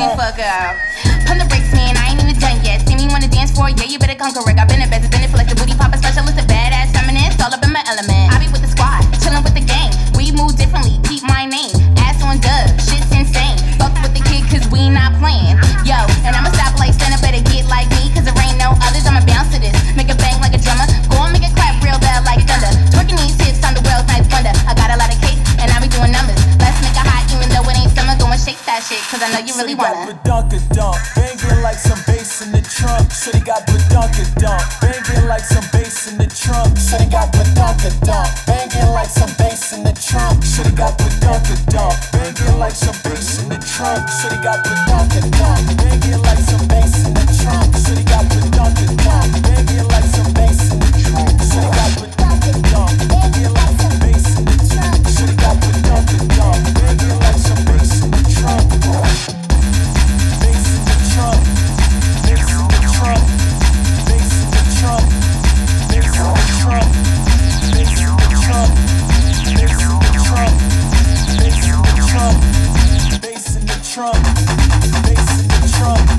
me fuck up. Pump the brakes, man, I ain't even done yet. See me wanna dance for it, yeah, you better conquer it. I've been best, been it like the booty pop, specialist, a badass that shit, cause I know you really wanna. Banging like some bass in the trunk. Shorty got badunka-dunk, banging like some bass in the trunk. Shorty got badunka-dunk, banging like some bass in the trunk. Shorty got badunka-dunk, banging like some bass in the trunk. Shorty got badunka-dunk, banging Trump, facing Trump.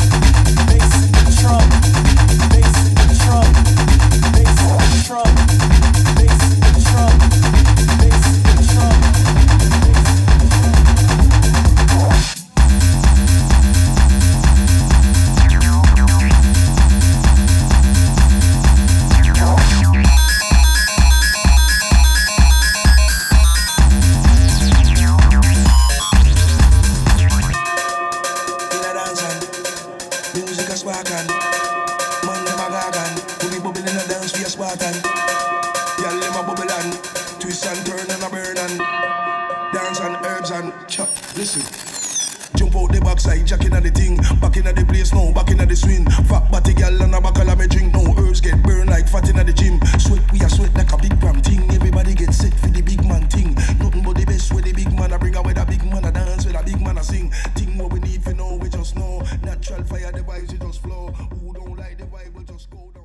Music a sparkin'. Man them a gargan, we be bubble in a dance we a Spartan. Y'all them a bubble and twist and turn and a burn and dance and herbs and chop. Listen. Jump out the backside, jack inna the thing. Back inna the place now, back inna the swing. Natural fire, the vibes just flow. Who don't like the vibe will just go down.